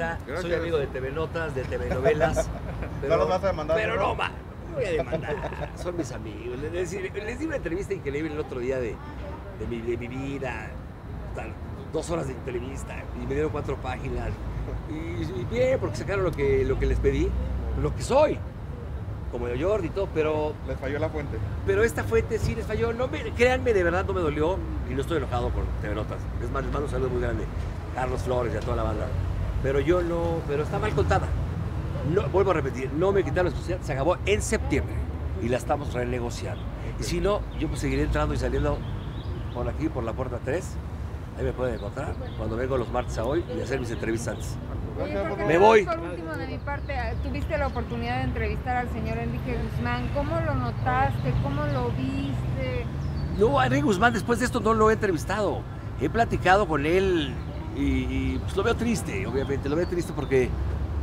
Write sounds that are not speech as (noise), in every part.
Gracias. Soy amigo de TV Notas, de TV Novelas. (laughs) Pero, ¿No los vas a demandar? Pero no, ma, no voy a demandar. Son mis amigos. Les, les, di una entrevista increíble el otro día de, de, mi, de mi vida. Dos horas de entrevista y me dieron cuatro páginas. Y, y, bien, porque sacaron lo que, lo que les pedí, lo que soy como de Jordi y todo, pero... Les falló la fuente. Pero esta fuente sí les falló. No me, créanme, de verdad no me dolió y no estoy enojado con TV Notas. Es más, les mando un saludo muy grande. Carlos Flores y a toda la banda. Pero yo no, pero está mal contada. No, vuelvo a repetir, no me quitaron la exclusividad, se acabó en septiembre y la estamos renegociando. Y si no, yo pues seguiré entrando y saliendo por aquí, por la puerta 3. Ahí me pueden encontrar cuando vengo los martes a hoy y hacer mis entrevistas me voy. Por último, de mi parte, tuviste la oportunidad de entrevistar al señor Enrique Guzmán. ¿Cómo lo notaste? ¿Cómo lo viste? No, a Enrique Guzmán después de esto no lo he entrevistado. He platicado con él y, pues lo veo triste, obviamente. Lo veo triste porque,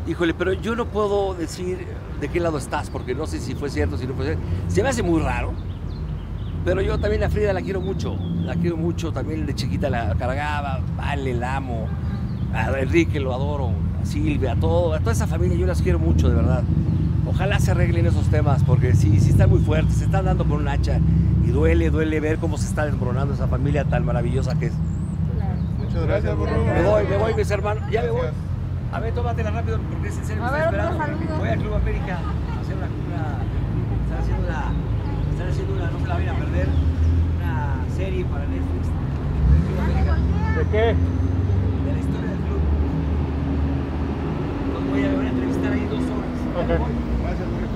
híjole, pero yo no puedo decir de qué lado estás porque no sé si fue cierto, si no fue cierto. Se me hace muy raro. Pero yo también a Frida la quiero mucho. La quiero mucho. También de chiquita la cargaba. Vale, la amo. A Enrique lo adoro. Silvia, a, todo, a toda esa familia, yo las quiero mucho, de verdad. Ojalá se arreglen esos temas, porque sí, sí están muy fuertes, se están dando por un hacha y duele, duele ver cómo se está desmoronando esa familia tan maravillosa que es. Muchas gracias. Me voy, me voy, mis hermanos. Ya me voy. A ver, tómatela rápido, porque es en serio, me estoy esperando. Voy al Club América a hacer una, una están haciendo una, están haciendo una, no se la vayan a perder, una serie para Netflix. ¿De qué? voy a, voy a entrevistar ahí dos horas. Okay.